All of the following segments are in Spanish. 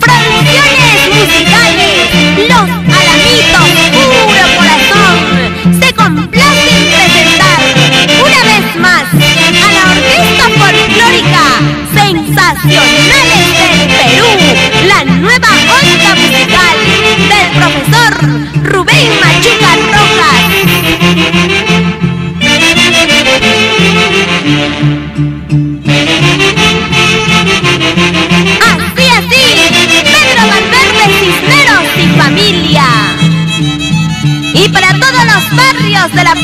Producciones musicales. Los Alamitos, puro corazón, se complacen en presentar una vez más a la Orquesta folclórica sensacionales del Perú, la nueva.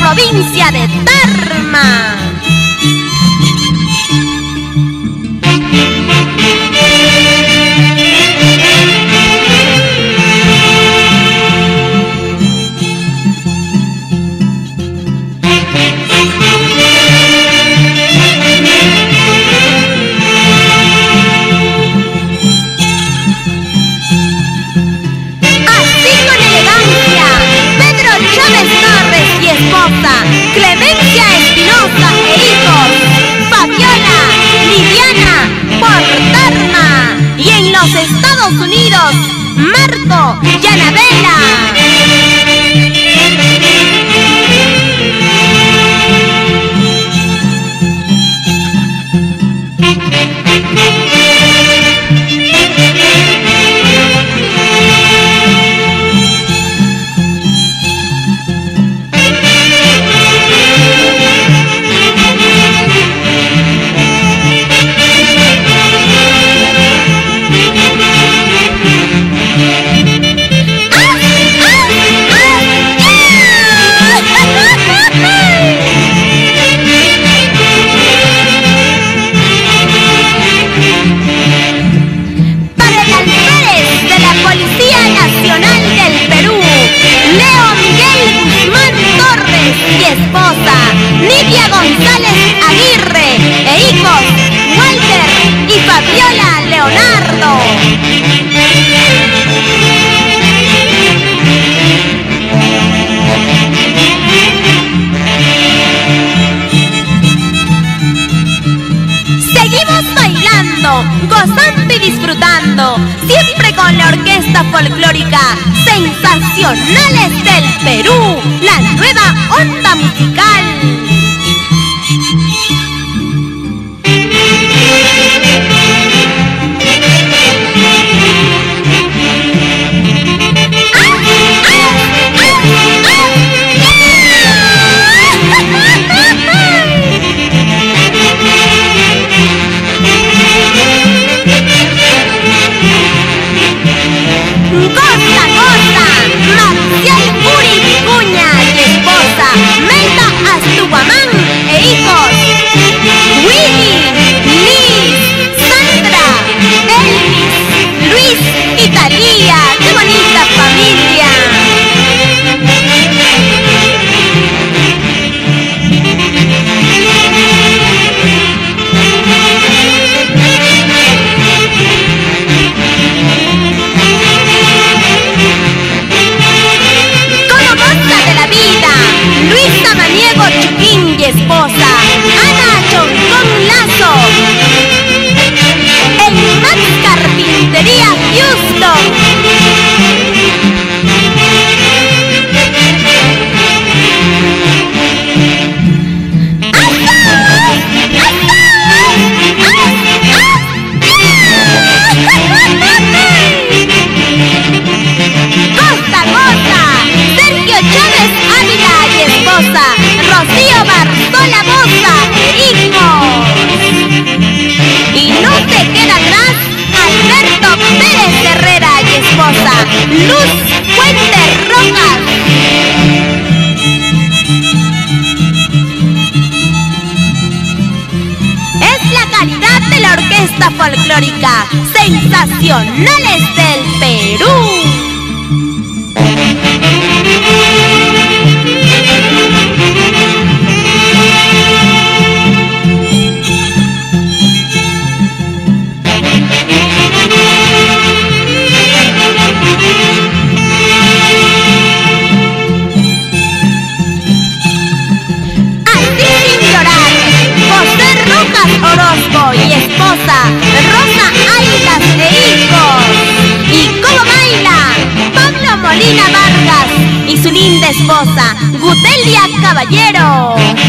provincia de Tarma. Estados Unidos, Marco Yanabela. gozando y disfrutando, siempre con la orquesta folclórica Sensacionales del Perú, la nueva onda musical. folclórica, sensacionales del Perú. caballero.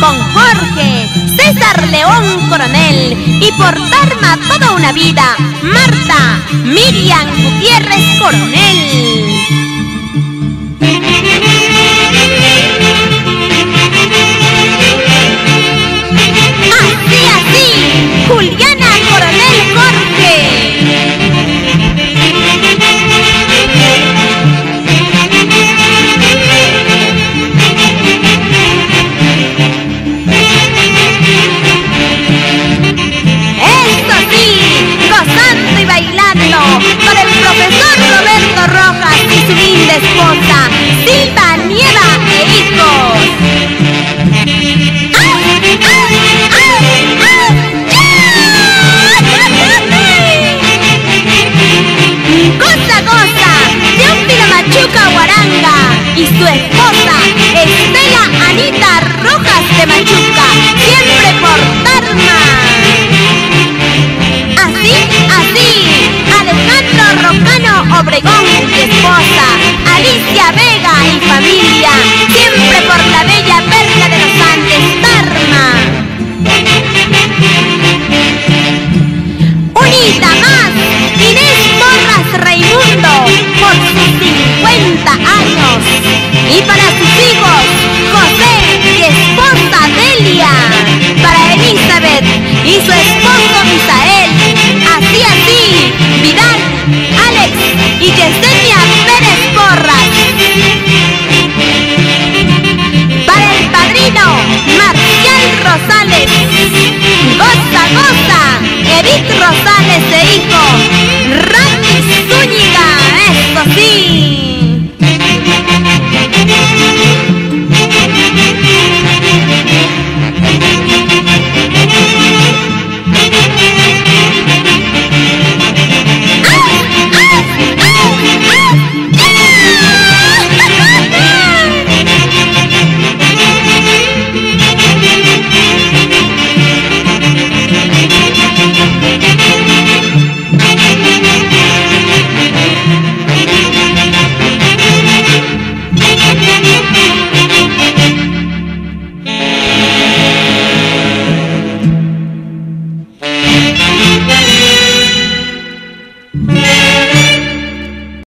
con Jorge César León Coronel y por Dharma toda una vida, Marta Miriam Gutiérrez Coronel. esposa, Silva Nieva e hijos. ¡Ay, ay, ay, Machuca Guaranga y su esposa, Estela Anita Rojas de Machuca, siempre por Tarma. Así, así, Alejandro Rocano Obregón y esposa. por la bella perra.